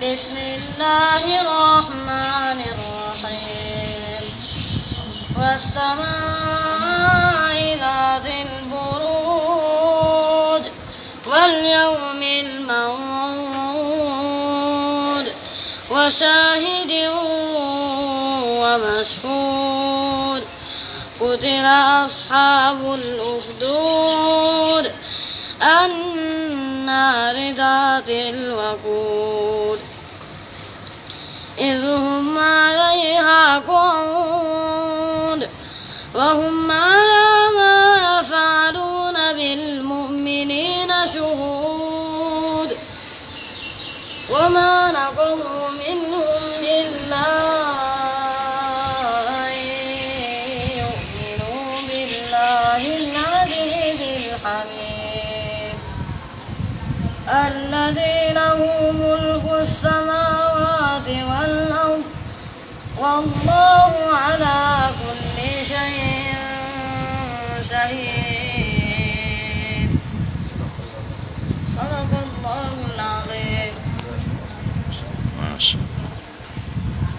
بسم الله الرحمن الرحيم. والسماء ذات البروج واليوم الموعود. وشاهد ومشهود. قتل أصحاب الأخدود. النار ذات الوقود. إذ هم عليها قعود وهم على ما يفعلون بالمؤمنين شهود. وما نقموا منهم إلا الذي له ملك والله على كل شيء شهيد. صدق الله العظيم.